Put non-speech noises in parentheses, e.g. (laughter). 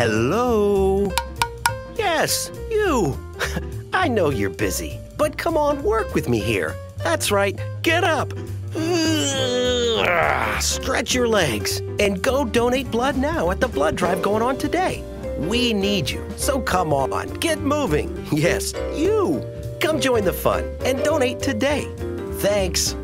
Hello? Yes, you. (laughs) I know you're busy, but come on, work with me here. That's right, get up. Stretch your legs and go donate blood now at the blood drive going on today. We need you, so come on, get moving. (laughs) Yes, you. Come join the fun and donate today. Thanks.